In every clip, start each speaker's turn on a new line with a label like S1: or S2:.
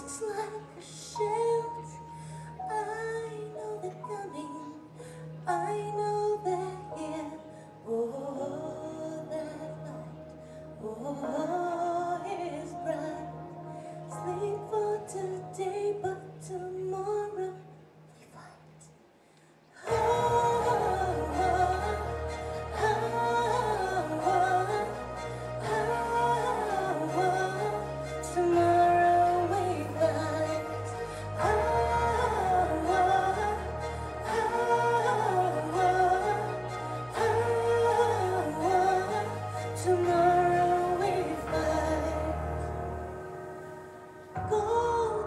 S1: just like a shield. I know they're coming, I know they're here. Oh, that night, oh.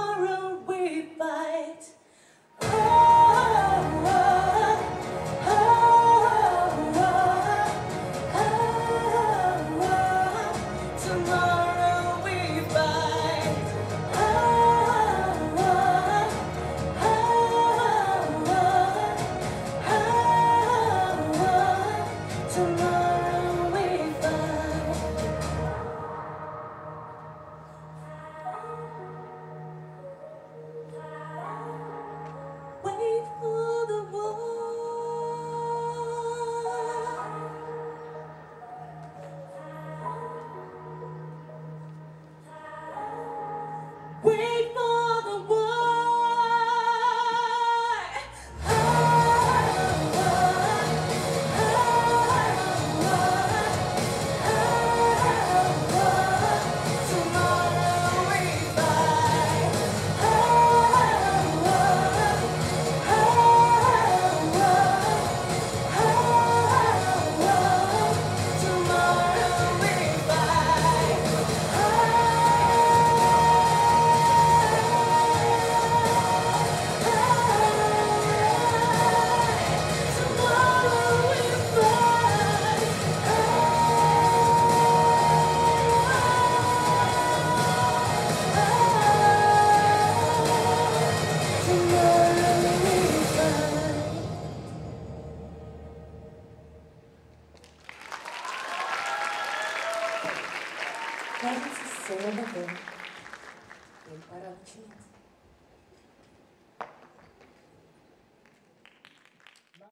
S1: tomorrow we fight. Şöyle bakın. Benim para için.